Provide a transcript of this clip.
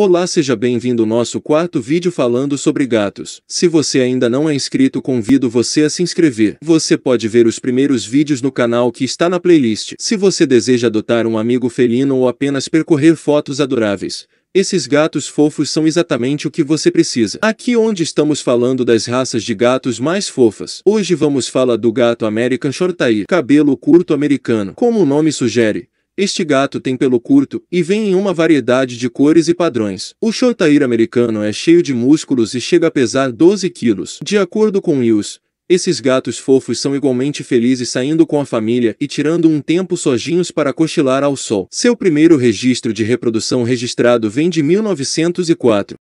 Olá seja bem-vindo ao nosso quarto vídeo falando sobre gatos. Se você ainda não é inscrito convido você a se inscrever. Você pode ver os primeiros vídeos no canal que está na playlist. Se você deseja adotar um amigo felino ou apenas percorrer fotos adoráveis, esses gatos fofos são exatamente o que você precisa. Aqui onde estamos falando das raças de gatos mais fofas. Hoje vamos falar do gato American Shorthair, cabelo curto americano. Como o nome sugere, este gato tem pelo curto e vem em uma variedade de cores e padrões. O Shorthair americano é cheio de músculos e chega a pesar 12 quilos. De acordo com Wills, esses gatos fofos são igualmente felizes saindo com a família e tirando um tempo sozinhos para cochilar ao sol. Seu primeiro registro de reprodução registrado vem de 1904.